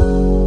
you.